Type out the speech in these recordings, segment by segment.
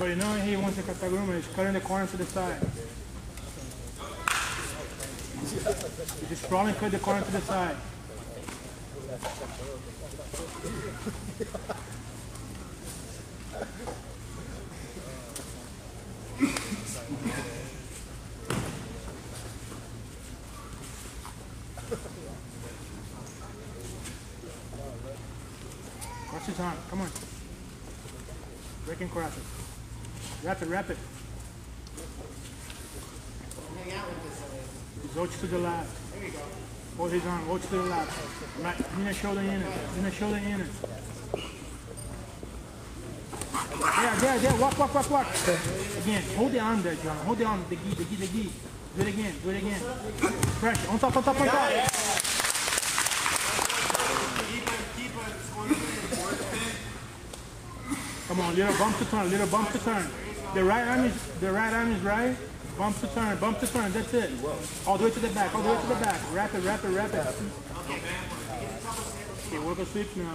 So you know he wants to cut the groomer, he's cutting the corner to the side. You just probably cut the corner to the side. Cross his arm, come on. Breaking crosses. Wrap it, wrap it. Hang out with this. His watch to the left. There you go. Hold his arm, watch to the left. Right, inner shoulder in it, inner shoulder in it. There, there, there, walk, walk, walk, walk. Again, hold the arm there, John. Hold the arm, the gi, the gi, the gi. Do it again, do it again. Pressure, on top, on top, on top. Keep it, keep it. Square it. Work it. Come on, little bump to turn, little bump to turn. The right arm is, the right arm is right. Bump to turn, bump to turn, that's it. All the way to the back, all the way to the back. Wrap it, wrap it, wrap it. Okay, work a switch now.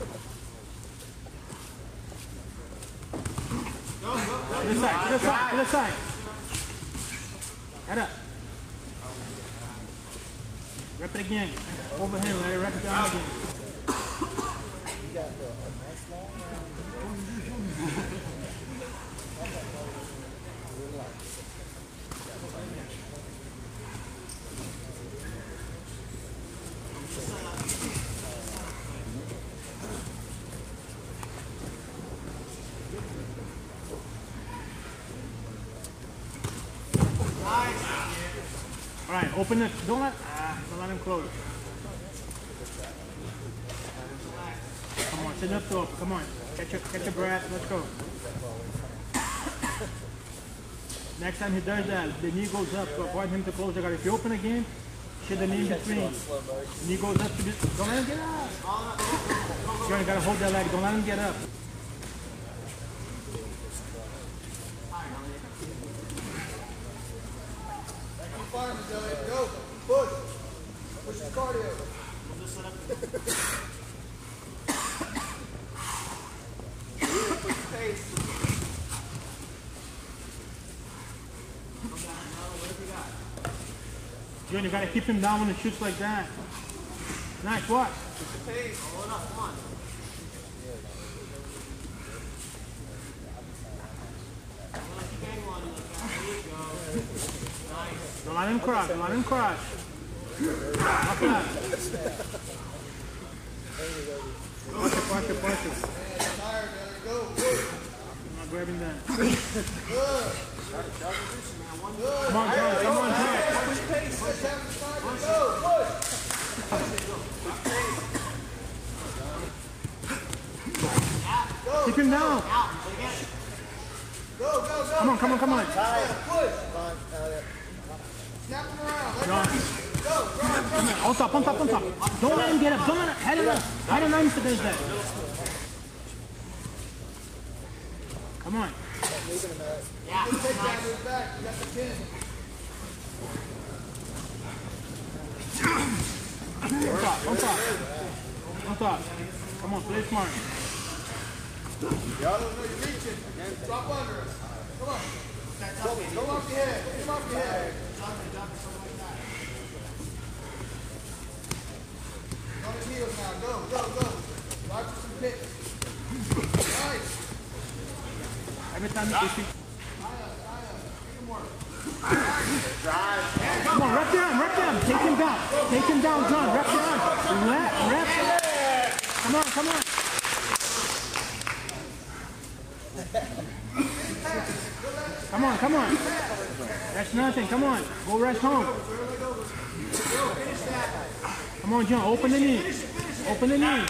To the side, to the side, to the side. Head up. Wrap it again. Overhand, let it wrap it down again. All right, open it. Don't let, ah, don't let him close. Come on, sit up to. Come on. Catch your, catch your breath. Let's go. Next time he does that, the knee goes up to avoid him to close the guard. If you open again, shit the knee in between. Knee goes up to the, don't let him get up. You're gonna gotta hold that leg. Don't let him get up. Firing, Elliot. Go. Push. Push the cardio. Push the pace. Junior, you gotta keep him down when he shoots like that. Nice, watch. Push. Hold up, come on. Well, you. Don't let him crush. Don't let him crush. Up that. Push it, push it, push it. I'm not grabbing that. Come on, John. Come on, John. Keep him down. Go, go, go. Come on, come on, come on. Push. Snap him around. Let him. On top, on top, on top. Don't let him get up. Don't let him. Him up. I don't know if he does that. Come on. Yeah. Take pin. On top, on top. On top. Come on, play smart. Y'all don't know you're reaching. Drop under us. Come on. Go off your head. Him off your head. Come on, rep down, rep down. Take him down. Take him down, John. Rep down. Rep, rep. Come on, come on. Come on, come on. That's nothing. Come on. Go rest home. Come on, John. Open the knee. Open the knee.